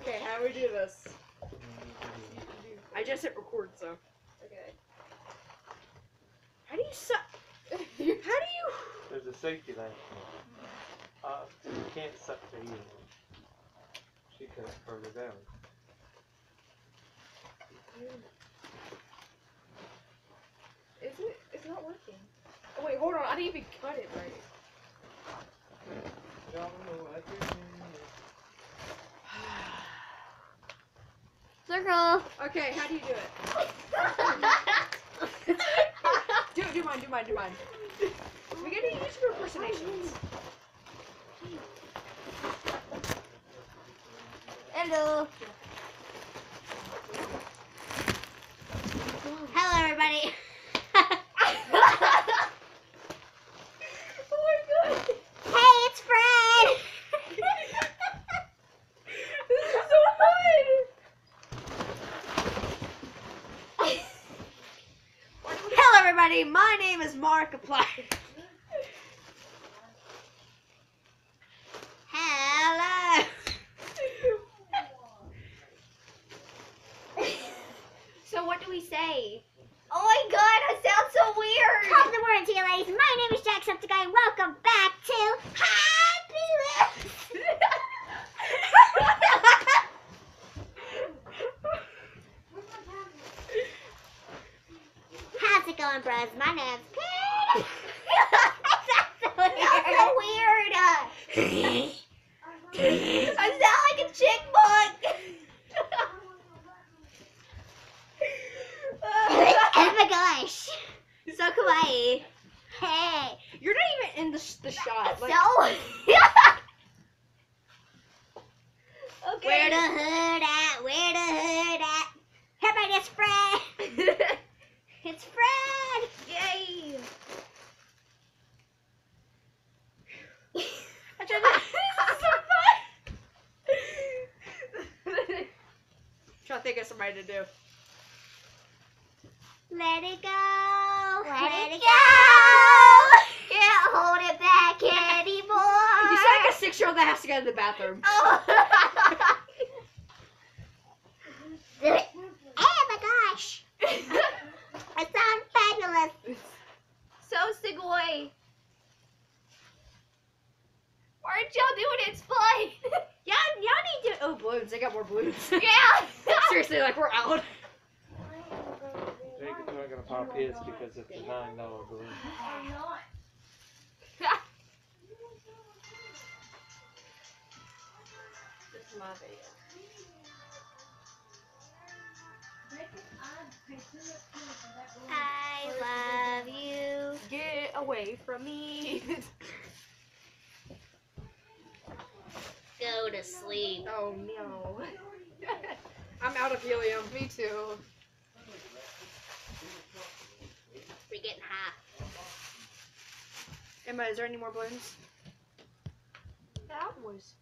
Okay, how do we do this? I just hit record, so. Okay. How do you suck? How do you? There's a safety latch. Uh, you can't suck the heel. She cut it further down. Is it? It's not working. Oh wait, hold on. I didn't even cut it right. Circle. Okay, how do you do it? Do it, do mine. Do mine. Do mine. We gotta use your impersonations. Hello. Hello, everybody. oh my god! hey, it's Fred. This is so fun! Everybody. My name is Markiplier. Hello. so what do we say? Oh my god, I sound so weird! Come the word to you, ladies. My name is Jacksepticeye. and Welcome back to Happy It going. My name's Pete. That's so weird! I sound like a chickbug! oh my gosh. So kawaii. Hey. You're not even in the, the shot. Like, so. okay. Where the hood at? Where the hood at? Everybody, it's Fred. It's Fred. Yay! I tried to, trying to think of somebody to do. Let it go. Let it go. Can't hold it back anymore. You sound like a six-year-old that has to go to the bathroom. Oh. oh my gosh. I sound fabulous. so Segoy. Why aren't y'all doing it? It's fun. Yeah, y'all need to. Oh, balloons! I got more balloons. yeah. Seriously, like we're out. Jacob's not gonna pop his because it's a nine dollar balloon. This is my video. I love you. Get away from me. Go to sleep. oh no. I'm out of helium. Me too. We're getting hot. Emma, is there any more balloons? That was